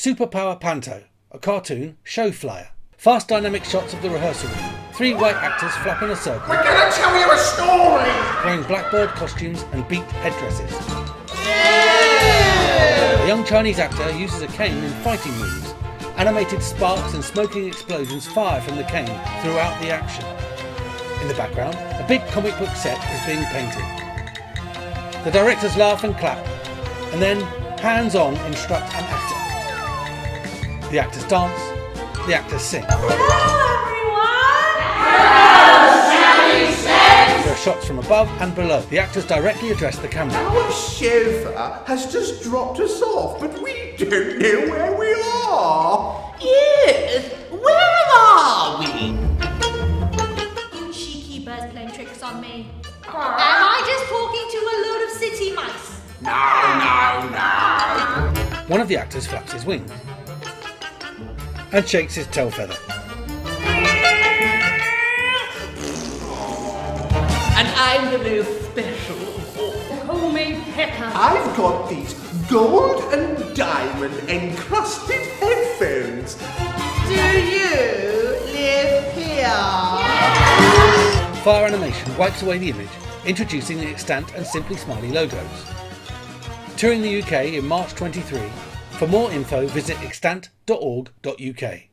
Superpower Panto, a cartoon show flyer. Fast dynamic shots of the rehearsal room. Three white actors flap in a circle, We're gonna tell you a story! wearing blackbird costumes and beat headdresses. Yeah! A young Chinese actor uses a cane in fighting moves. Animated sparks and smoking explosions fire from the cane throughout the action. In the background, a big comic book set is being painted. The directors laugh and clap, and then hands on instruct an actor. The actors dance, the actors sing. Hello everyone! Shall we say? There are shots from above and below. The actors directly address the camera. Our chauffeur has just dropped us off, but we don't know where we are. Yes, where are we? You cheeky birds playing tricks on me. Am I just talking to a load of city mice? No, no, no. One of the actors flaps his wings and shakes his tail feather. And I'm the most special. Call me Pepper. I've got these gold and diamond encrusted headphones. Do you live here? Fire Animation wipes away the image, introducing the Extant and Simply Smiley logos. Touring the UK in March 23. For more info, visit extant.org.uk.